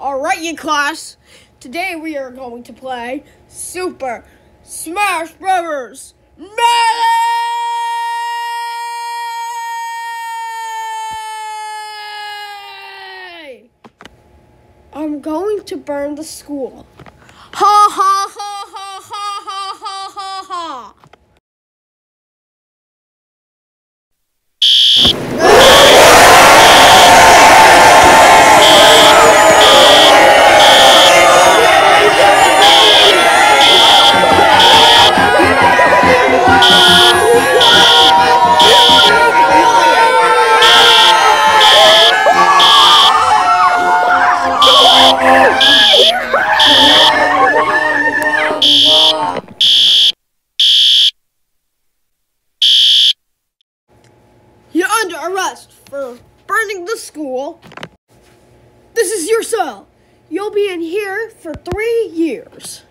Alright, you class. Today we are going to play Super Smash Brothers Melee! I'm going to burn the school. Ha ha You're under arrest for burning the school. This is your cell. You'll be in here for three years.